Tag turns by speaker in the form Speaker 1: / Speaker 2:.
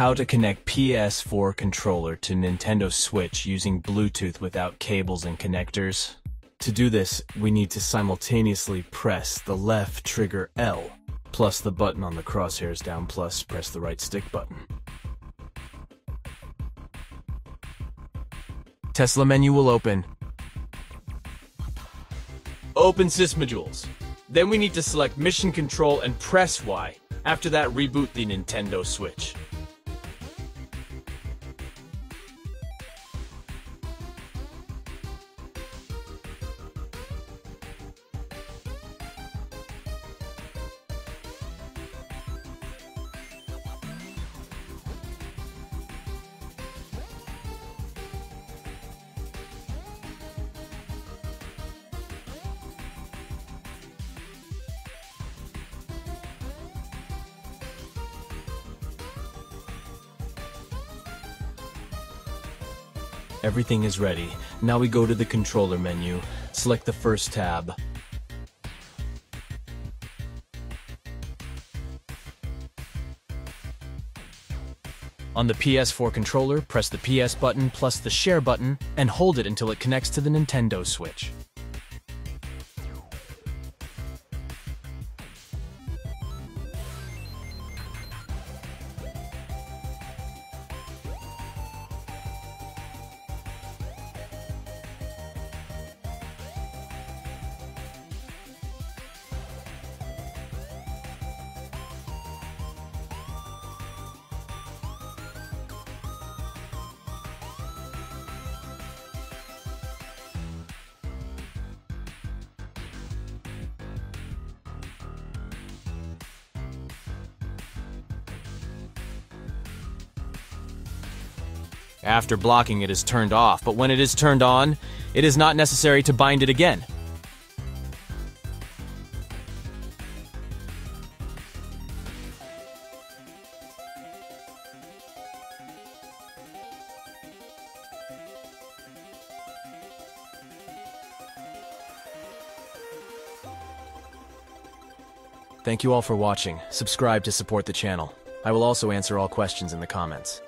Speaker 1: How to connect PS4 controller to Nintendo Switch using Bluetooth without cables and connectors. To do this, we need to simultaneously press the left trigger L, plus the button on the crosshairs down, plus press the right stick button. Tesla menu will open. Open sysmodules. Then we need to select mission control and press Y. After that, reboot the Nintendo Switch. Everything is ready. Now we go to the controller menu, select the first tab. On the PS4 controller, press the PS button plus the share button and hold it until it connects to the Nintendo Switch. After blocking it is turned off, but when it is turned on, it is not necessary to bind it again. Thank you all for watching. Subscribe to support the channel. I will also answer all questions in the comments.